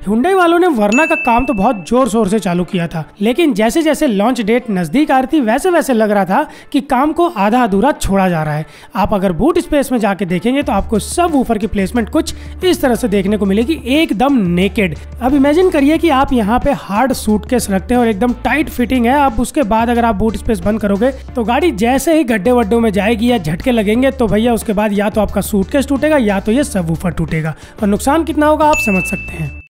Hyundai वालों ने वरना का काम तो बहुत ज़ोर शोर से चालू किया था, लेकिन जैसे जैसे लॉन्च डेट नज़दीक आ रही थी वैसे वैसे लग रहा था कि काम को आधा अधूरा छोड़ा जा रहा है। आप अगर बूट स्पेस में जाके देखेंगे तो आपको सब ऊपर की प्लेसमेंट कुछ इस तरह से देखने को मिलेगी, एकदम नेकेड अब इमेजिन करिए कि आप यहाँ पे हार्ड सूटकेस रखते हैं और एकदम टाइट फिटिंग है, अब उसके बाद अगर आप बूट स्पेस बंद करोगे तो गाड़ी जैसे ही गड्ढे वड्डों में जाएगी या झटके लगेंगे तो भैया उसके बाद या तो आपका सूटकेस टूटेगा या तो ये सब ऊपर टूटेगा। और नुकसान कितना होगा आप समझ सकते हैं।